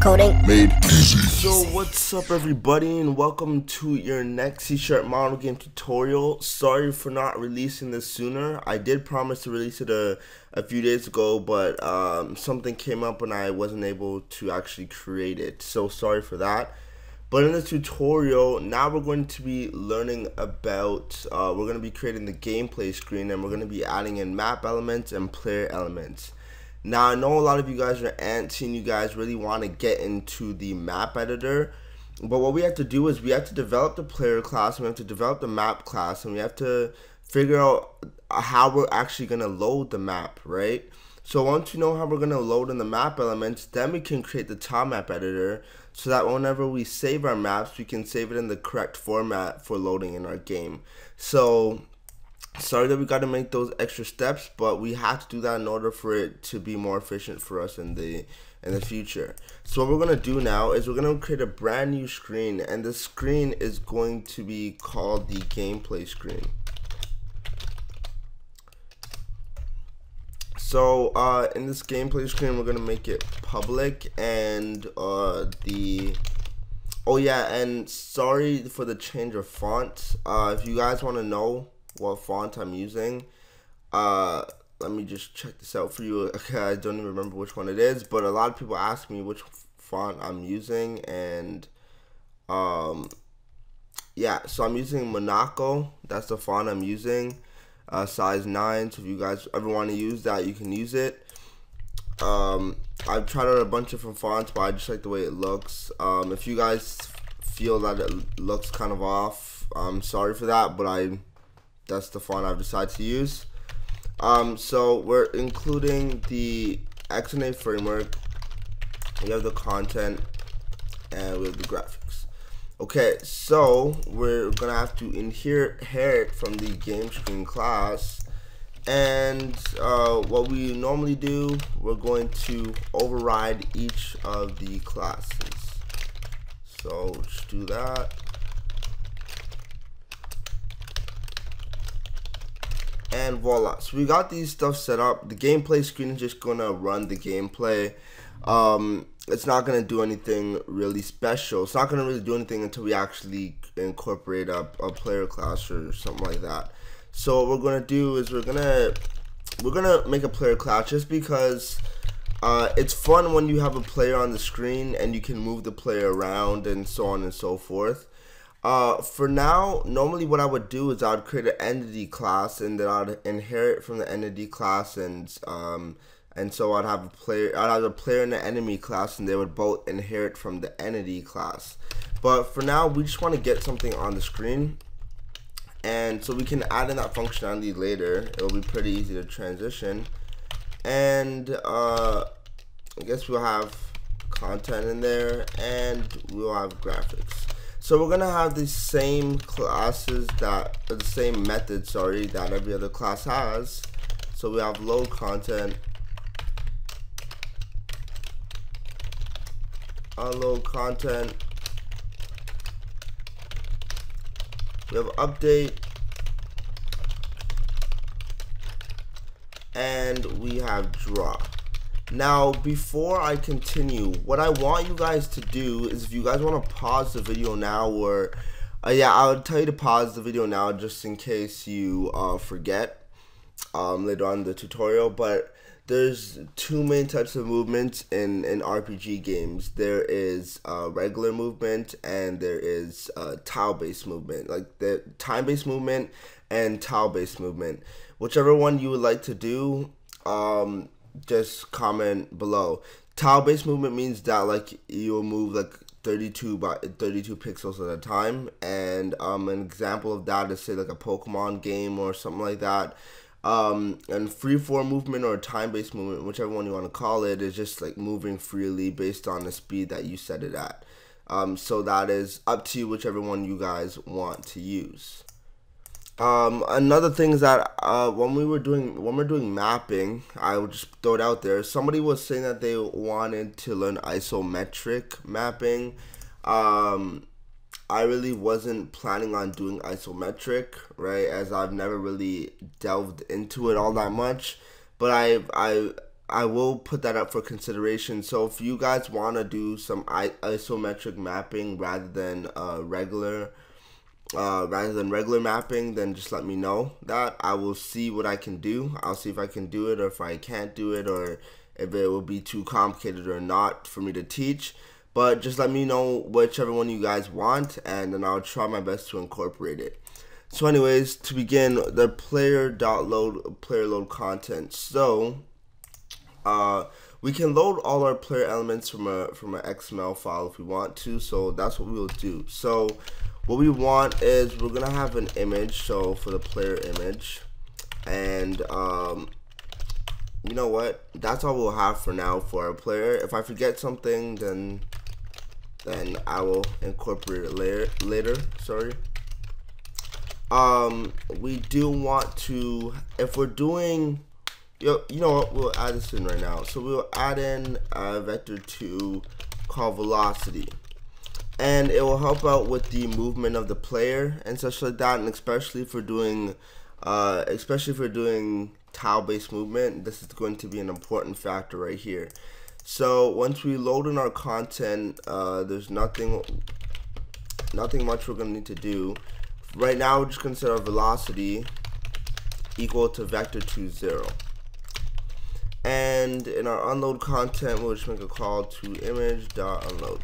Coding made easy. So what's up everybody and welcome to your next C-Sharp Monogame tutorial. Sorry for not releasing this sooner. I did promise to release it a, a few days ago but um, something came up and I wasn't able to actually create it. So sorry for that. But in this tutorial, now we're going to be learning about, uh, we're going to be creating the gameplay screen and we're going to be adding in map elements and player elements. Now I know a lot of you guys are antsy and you guys really want to get into the map editor. But what we have to do is we have to develop the player class, and we have to develop the map class, and we have to figure out how we're actually going to load the map, right? So once we know how we're going to load in the map elements, then we can create the tile map editor so that whenever we save our maps, we can save it in the correct format for loading in our game. So sorry that we got to make those extra steps but we have to do that in order for it to be more efficient for us in the in the future. So what we're going to do now is we're going to create a brand new screen and the screen is going to be called the gameplay screen. So uh, in this gameplay screen we're going to make it public and uh, the oh yeah and sorry for the change of font. Uh, if you guys want to know what font I'm using. Uh, let me just check this out for you. Okay, I don't even remember which one it is, but a lot of people ask me which font I'm using, and um, yeah, so I'm using Monaco. That's the font I'm using, uh, size nine. So if you guys ever want to use that, you can use it. Um, I've tried out a bunch of different fonts, but I just like the way it looks. Um, if you guys feel that it looks kind of off, I'm sorry for that, but I that's the font I've decided to use. Um, so we're including the XNA framework, we have the content, and we have the graphics. Okay, so we're gonna have to inherit from the game screen class, and uh, what we normally do, we're going to override each of the classes. So let's do that. And voila. So we got these stuff set up. The gameplay screen is just gonna run the gameplay. Um, it's not gonna do anything really special. It's not gonna really do anything until we actually incorporate a, a player class or something like that. So what we're gonna do is we're gonna we're gonna make a player class just because uh, it's fun when you have a player on the screen and you can move the player around and so on and so forth uh, for now, normally what I would do is I would create an entity class and then I'd inherit from the entity class and um, and so I'd have a player I'd have a player and an enemy class and they would both inherit from the entity class. But for now, we just want to get something on the screen. And so we can add in that functionality later. It'll be pretty easy to transition. And uh, I guess we'll have content in there and we'll have graphics. So we're gonna have the same classes that, the same method, sorry, that every other class has. So we have load content, uh, unload content, we have update, and we have draw. Now, before I continue, what I want you guys to do is if you guys want to pause the video now or, uh, yeah, I'll tell you to pause the video now just in case you uh, forget um, later on the tutorial, but there's two main types of movements in, in RPG games. There is uh, regular movement and there is uh, tile-based movement, like the time-based movement and tile-based movement. Whichever one you would like to do, um, just comment below. Tile based movement means that like you'll move like 32 by 32 pixels at a time and um, an example of that is say like a Pokemon game or something like that. Um, and freeform movement or time-based movement, whichever one you want to call it, is just like moving freely based on the speed that you set it at. Um, so that is up to you, whichever one you guys want to use. Um, another thing is that uh, when we were doing when we're doing mapping, I would just throw it out there. Somebody was saying that they wanted to learn isometric mapping. Um, I really wasn't planning on doing isometric, right? As I've never really delved into it all that much. But I I I will put that up for consideration. So if you guys want to do some isometric mapping rather than uh, regular, uh, rather than regular mapping, then just let me know that. I will see what I can do. I'll see if I can do it or if I can't do it or if it will be too complicated or not for me to teach. But just let me know whichever one you guys want and then I'll try my best to incorporate it. So anyways, to begin, the player dot load player load content. So uh, we can load all our player elements from a from an XML file if we want to. So that's what we will do. So what we want is we're gonna have an image. So for the player image, and um, you know what? That's all we'll have for now for our player. If I forget something, then then I will incorporate it later. Later, sorry um, we do want to, if we're doing, you, know what, we'll add this in right now. So we'll add in a vector 2 called velocity. And it will help out with the movement of the player and such like that, and especially for doing, uh, especially for doing tile-based movement, this is going to be an important factor right here. So once we load in our content, uh, there's nothing, nothing much we're gonna need to do. Right now, we're just to set our velocity equal to vector 2, 0. And in our unload content, we'll just make a call to image dot unload.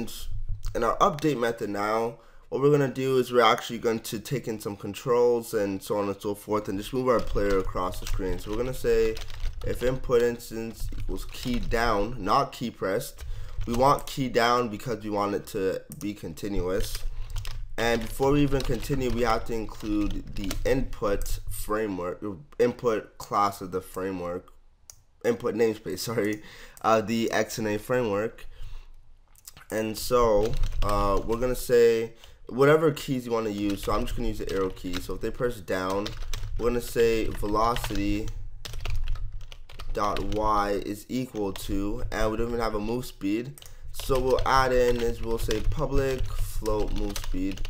And in our update method now, what we're going to do is we're actually going to take in some controls and so on and so forth and just move our player across the screen. So we're going to say if input instance equals key down, not key pressed, we want key down because we want it to be continuous. And before we even continue, we have to include the input framework, input class of the framework, input namespace, sorry, uh, the XNA framework. And so uh, we're gonna say whatever keys you want to use. So I'm just gonna use the arrow key. So if they press down, we're gonna say velocity dot y is equal to, and we don't even have a move speed. So we'll add in is we'll say public float move speed,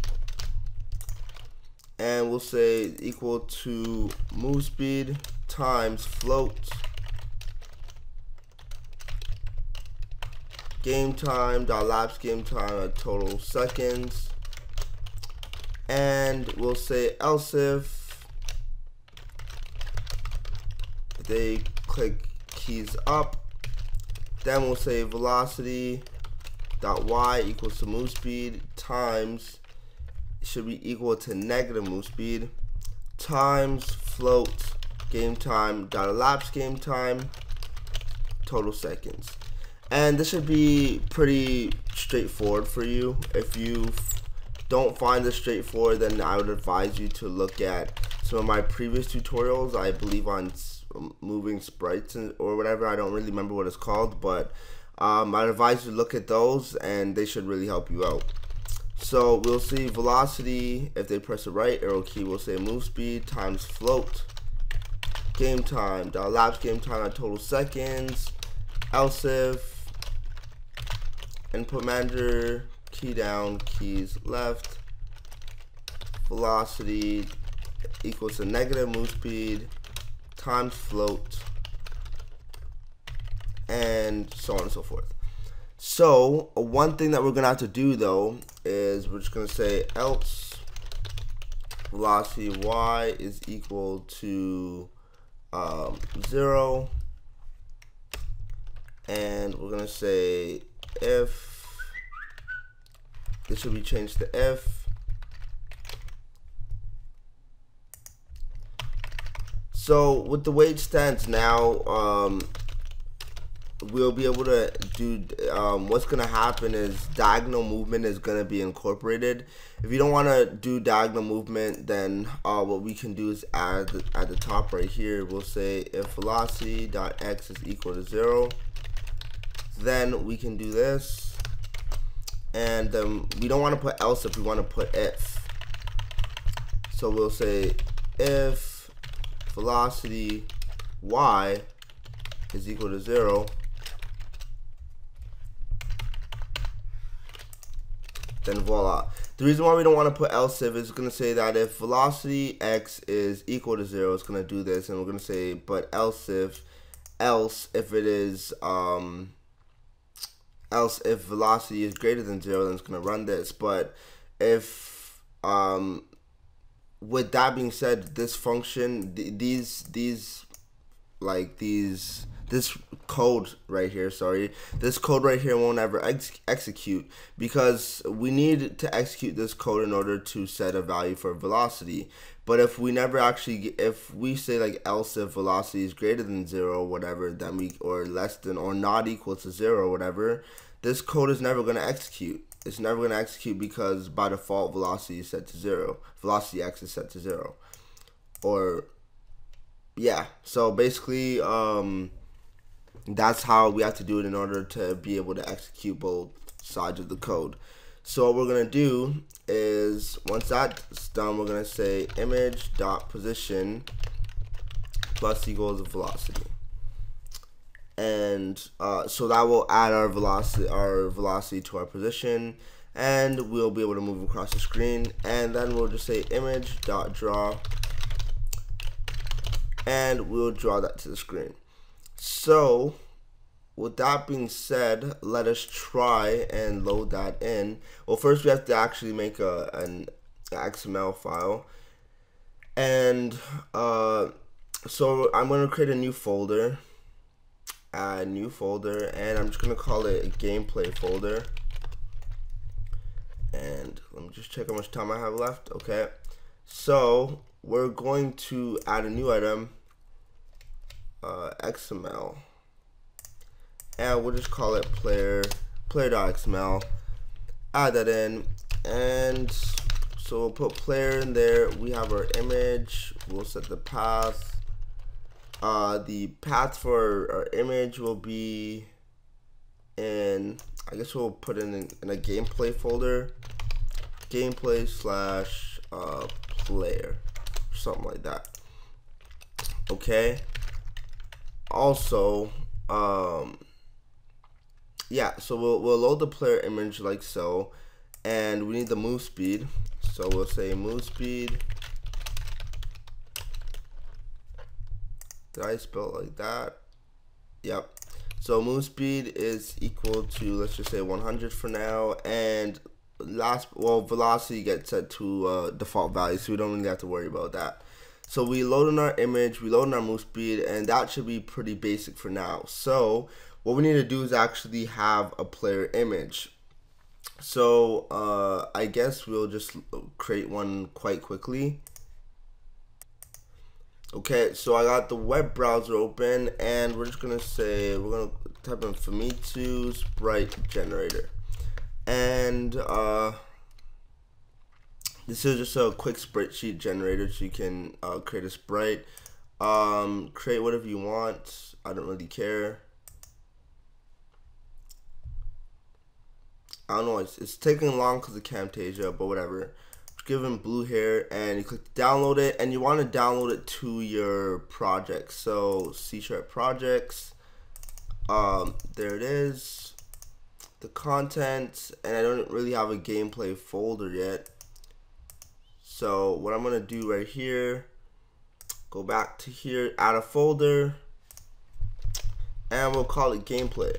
and we'll say equal to move speed times float game time dot lapse game time total seconds, and we'll say else if they click keys up. Then we'll say velocity dot y equals to move speed times should be equal to negative move speed times float game time dot elapsed game time total seconds and this should be pretty straightforward for you if you don't find this straightforward then I would advise you to look at some of my previous tutorials I believe on moving sprites or whatever. I don't really remember what it's called, but um, I'd advise you to look at those and they should really help you out. So we'll see velocity, if they press the right arrow key, we'll say move speed times float. Game time, the elapsed game time at total seconds. Else if, input manager, key down, keys left. Velocity equals to negative move speed times float, and so on and so forth. So one thing that we're gonna have to do though is we're just gonna say else velocity y is equal to um, zero, and we're gonna say if this should be changed to F. So with the way it stands now, um, we'll be able to do um, what's gonna happen is diagonal movement is gonna be incorporated if you don't want to do diagonal movement then uh, what we can do is add at the top right here we'll say if velocity dot x is equal to zero then we can do this and um, we don't want to put else if we want to put if so we'll say if velocity y is equal to 0, then voila. The reason why we don't want to put else if is going to say that if velocity x is equal to 0, it's going to do this. And we're going to say, but else if, else if it is, um, else if velocity is greater than 0, then it's going to run this. But if, um, with that being said, this function, th these, these, like these this code right here, sorry, this code right here won't ever ex execute because we need to execute this code in order to set a value for velocity. But if we never actually, if we say like else if velocity is greater than zero, or whatever, then we, or less than, or not equal to zero, whatever, this code is never going to execute. It's never going to execute because by default velocity is set to zero. Velocity x is set to zero. Or, yeah. So basically, um, that's how we have to do it in order to be able to execute both sides of the code. So what we're going to do is once that's done, we're going to say image dot position plus equals velocity. And uh, so that will add our velocity, our velocity to our position, and we'll be able to move across the screen. And then we'll just say image dot draw, and we'll draw that to the screen. So, with that being said, let us try and load that in. Well, first we have to actually make a an XML file. And uh, so I'm going to create a new folder. a new folder. And I'm just going to call it a gameplay folder. And let me just check how much time I have left. Okay. So we're going to add a new item uh, XML, and we'll just call it player player.xml. Add that in, and so we'll put player in there. We have our image. We'll set the path. Uh, the path for our image will be in. I guess we'll put in in a gameplay folder. Gameplay slash uh, player, something like that. Okay also, um, yeah, so we'll, we'll load the player image like so, and we need the move speed. So we'll say move speed. Did I spell it like that? Yep. So move speed is equal to, let's just say 100 for now, and last, well, velocity gets set to uh, default value, so we don't really have to worry about that. So we load in our image, we load in our move speed, and that should be pretty basic for now. So what we need to do is actually have a player image. So uh, I guess we'll just create one quite quickly. Okay, so I got the web browser open and we're just gonna say, we're gonna type in Famitsu Sprite Generator. And uh, this is just a quick sprite sheet generator so you can uh, create a sprite. Um, create whatever you want. I don't really care. I don't know, it's, it's taking long because of Camtasia, but whatever. Give him blue hair and you click download it and you want to download it to your project. So C sharp projects, um, there it is. The content, and I don't really have a gameplay folder yet. So what I'm gonna do right here, go back to here, add a folder, and we'll call it gameplay.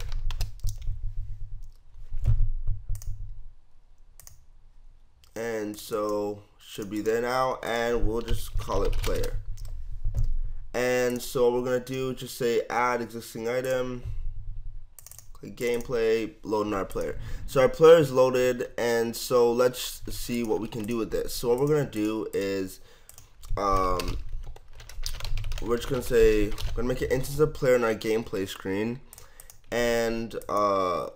And so should be there now, and we'll just call it player. And so what we're gonna do, just say add existing item, click gameplay, loading our player. So our player is loaded, and so let's see what we can do with this. So what we're gonna do is, um, we're just gonna say we're gonna make an instance of player in our gameplay screen, and uh,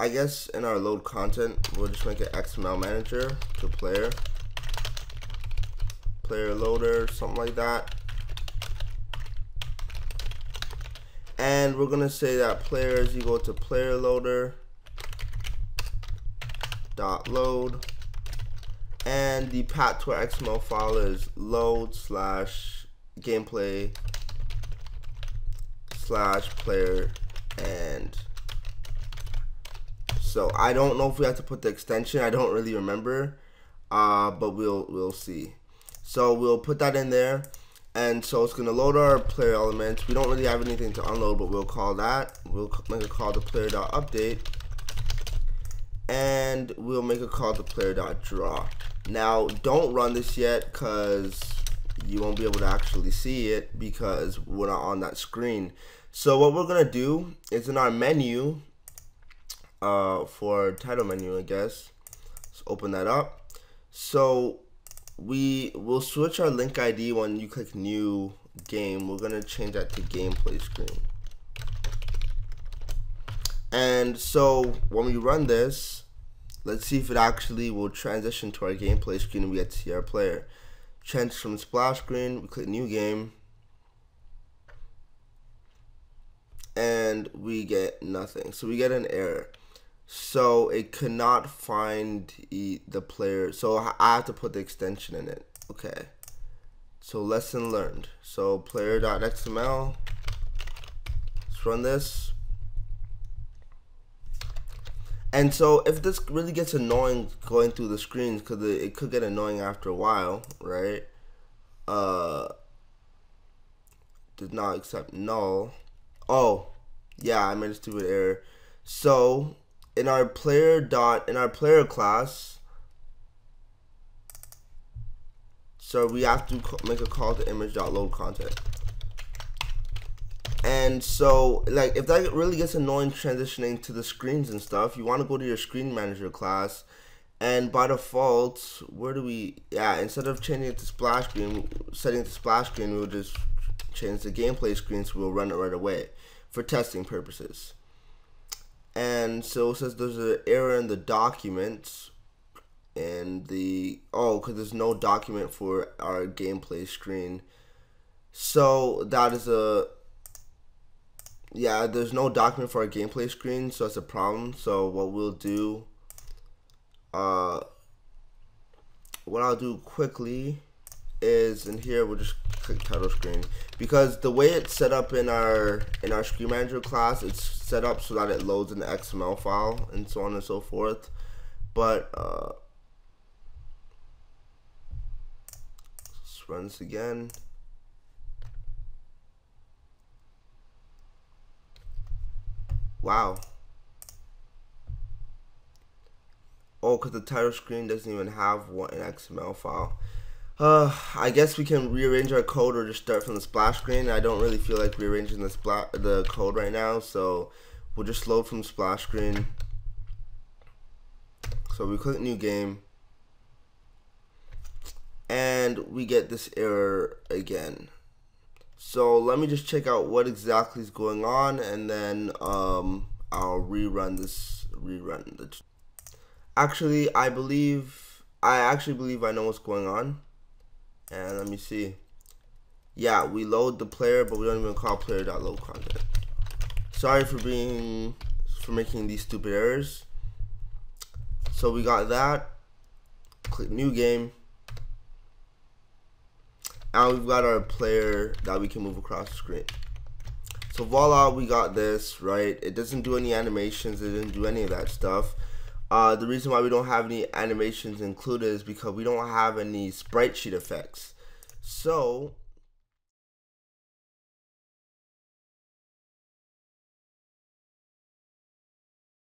I guess in our load content, we'll just make an XML manager to player, player loader, something like that. and we're gonna say that player is equal to player loader dot load and the path to our XML file is load slash gameplay slash player and So I don't know if we have to put the extension. I don't really remember, uh, but we'll we'll see. So we'll put that in there, and so it's gonna load our player elements. We don't really have anything to unload, but we'll call that. We'll make a call to player.update, and we'll make a call to player.draw. Now don't run this yet, cause you won't be able to actually see it because we're not on that screen. So what we're gonna do is in our menu, uh, for title menu, I guess. Let's open that up. So we will switch our link ID when you click new game. We're gonna change that to gameplay screen. And so when we run this, let's see if it actually will transition to our gameplay screen and we get to see our player. Change from splash screen, we click new game. And we get nothing. So we get an error. So it cannot find the player. So I have to put the extension in it. Okay. So lesson learned. So player.xml. Let's run this. And so if this really gets annoying going through the screens, because it, it could get annoying after a while, right? Uh, did not accept null. Oh, yeah, I made a stupid error. So in our player dot in our player class so we have to make a call to image dot load content. And so like if that really gets annoying transitioning to the screens and stuff you want to go to your screen manager class and by default where do we yeah instead of changing it to splash screen setting it to splash screen we'll just change the gameplay screen so we'll run it right away for testing purposes and so it says there's an error in the documents and the oh because there's no document for our gameplay screen. So that is a yeah there's no document for our gameplay screen so that's a problem. So what we'll do uh what I'll do quickly is in here we'll just title screen. Because the way it's set up in our in our screen manager class it's set up so that it loads an XML file and so on and so forth. But uh, let's run this again. Wow. Oh because the title screen doesn't even have one an XML file uh, I guess we can rearrange our code or just start from the splash screen. I don't really feel like rearranging the splash the code right now, so we'll just load from splash screen. So we click new game, and we get this error again. So let me just check out what exactly is going on, and then um, I'll rerun this. Rerun the. Actually, I believe I actually believe I know what's going on. And let me see. Yeah, we load the player, but we don't even call player.load content. Sorry for being for making these stupid errors. So we got that. Click new game. And we've got our player that we can move across the screen. So voila, we got this, right? It doesn't do any animations, it didn't do any of that stuff. Uh, the reason why we don't have any animations included is because we don't have any sprite sheet effects. So